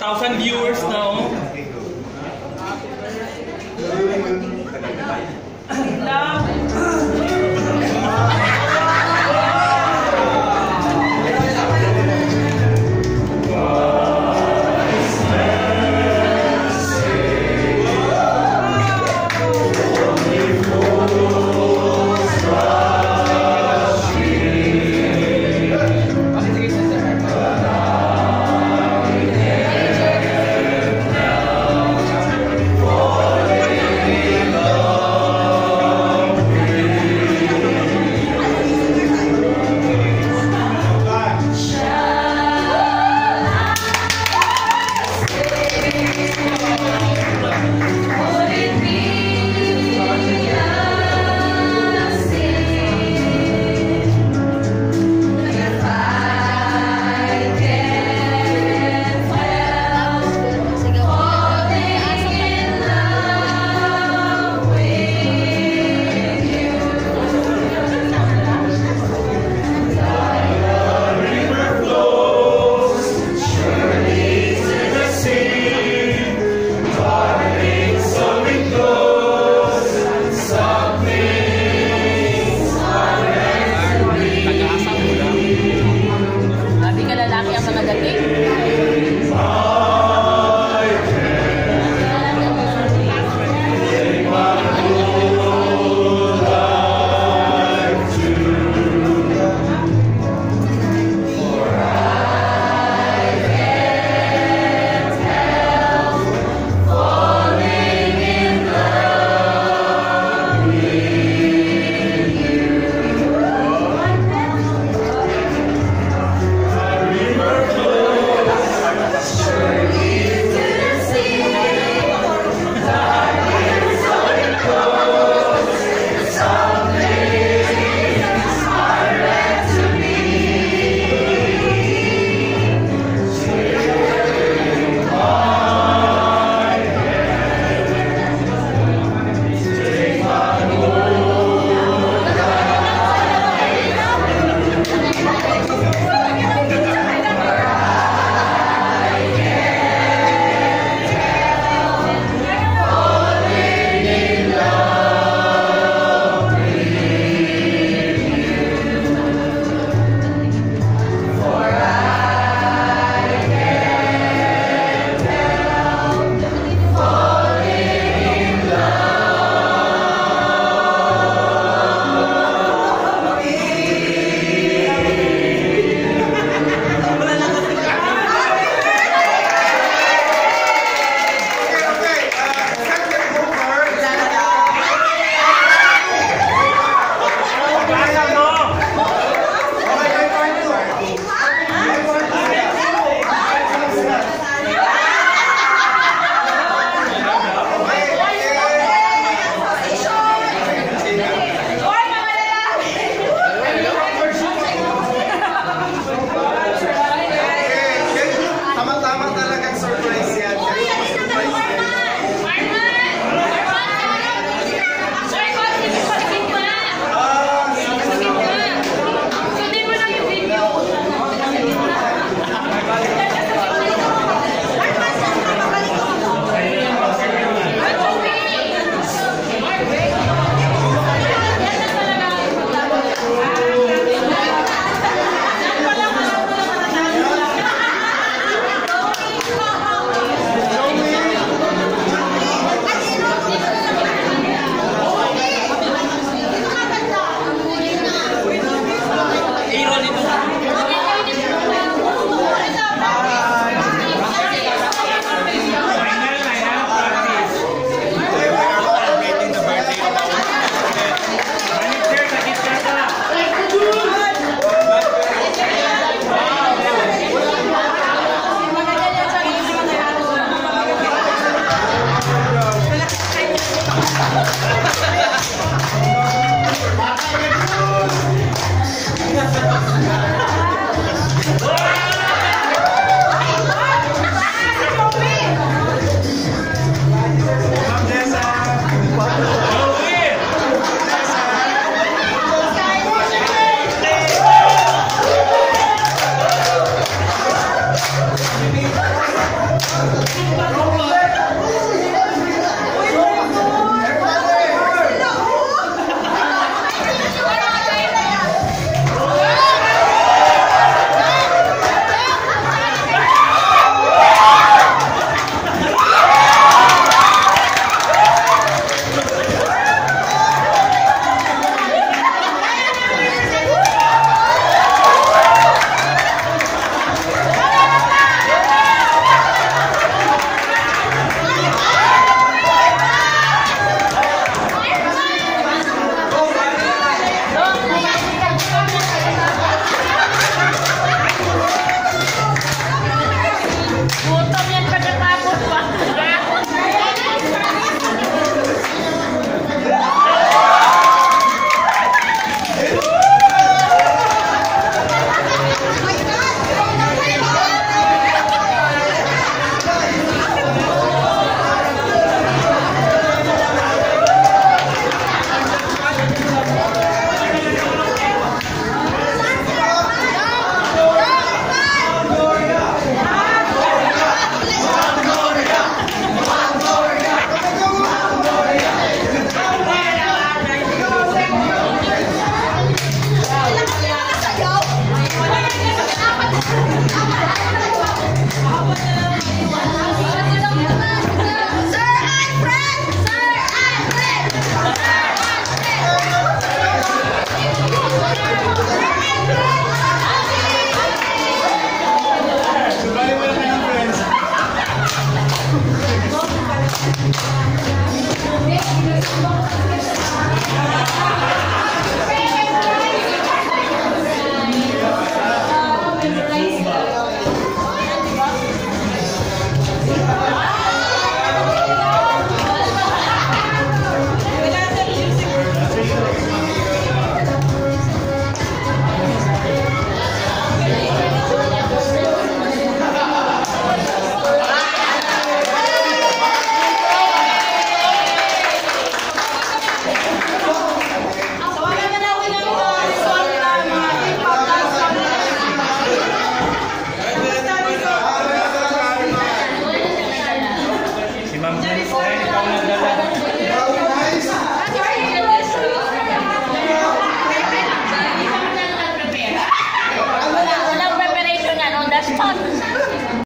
thousand viewers now. Love. Thank you.